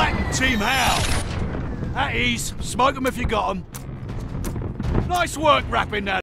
Team how. At ease. Smoke them if you got them. Nice work wrapping that